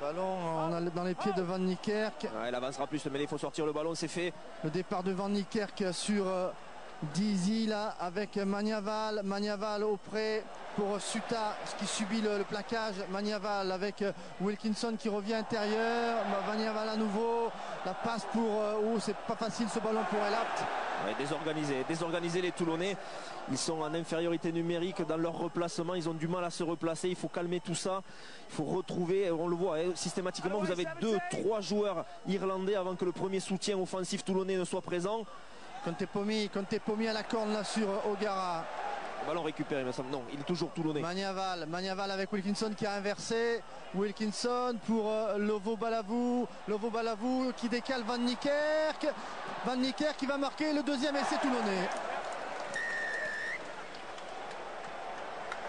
Ballon on dans les pieds de Van Niekerk. Ouais, il avancera plus, mais il faut sortir le ballon, c'est fait. Le départ de Van Niekerk sur euh, Dizzy là avec Magnaval. Magnaval auprès pour Suta qui subit le, le plaquage. Magnaval avec euh, Wilkinson qui revient intérieur. Magnaval à nouveau. La passe pour. euh, oh, c'est pas facile ce ballon pour Elapt. Ouais, désorganisé, désorganisé les Toulonnais. Ils sont en infériorité numérique dans leur replacement. Ils ont du mal à se replacer. Il faut calmer tout ça. Il faut retrouver. On le voit hein, systématiquement. Vous avez deux, trois joueurs irlandais avant que le premier soutien offensif toulonnais ne soit présent. Conte Pomi, Conte Pomi à la corne là sur euh, Ogara. Ballon récupéré, il me semble. Non, il est toujours toulonnais. Magnaval, Magnaval avec Wilkinson qui a inversé. Wilkinson pour euh, Lovo Balavou. Lovo Balavou qui décale Van Niekerk. Van Niekerk qui va marquer le deuxième essai toulonnais.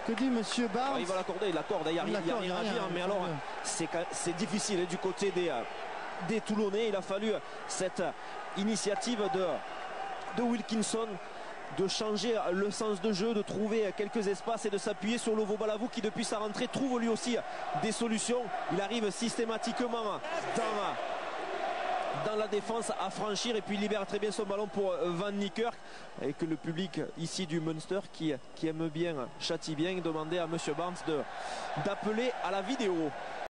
Que dit Monsieur Barnes? Il va l'accorder, il l'accorde. Il n'y a, rien à dire. Mais alors, c'est difficile hein, du côté des, euh, des Toulonnais. Il a fallu cette initiative de, de Wilkinson de changer le sens de jeu, de trouver quelques espaces et de s'appuyer sur Lovo Balavou qui depuis sa rentrée trouve lui aussi des solutions. Il arrive systématiquement dans, la défense à franchir et puis libère très bien son ballon pour Van Niekerk et que le public ici du Munster qui, qui aime bien, châtie bien, demandait à Monsieur Barnes d'appeler à la vidéo.